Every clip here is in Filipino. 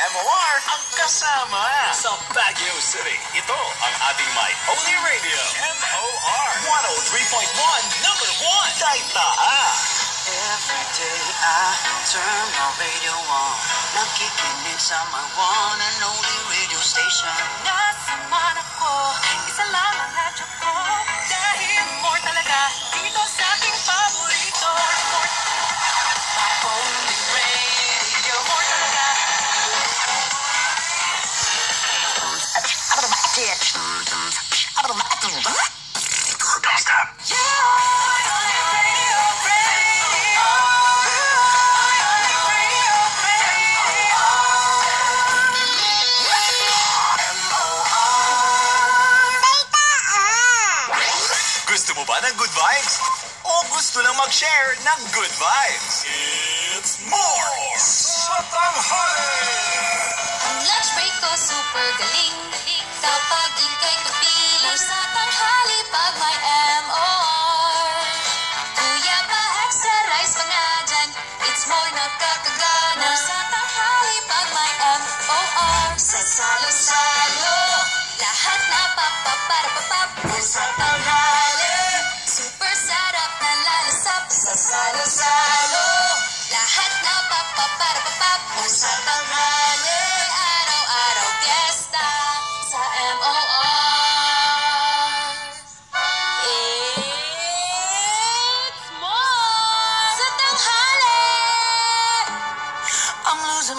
MOR ang kasama sa Baguio City. Ito ang ating my only radio. MOR 103.1 number 1. Taytaa. Every day I turn my radio on Nakikinig sa my one and only radio station Nasaman only radio, Gusto mo ba ng good vibes? O gusto lang mag-share ng good vibes? It's more sa tanghali! Ang lunch break ko super galing Kapag ikay kapilar sa tanghali pag may MOR Kuya pa extra rice pa nga dyan. It's more not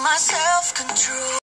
myself control.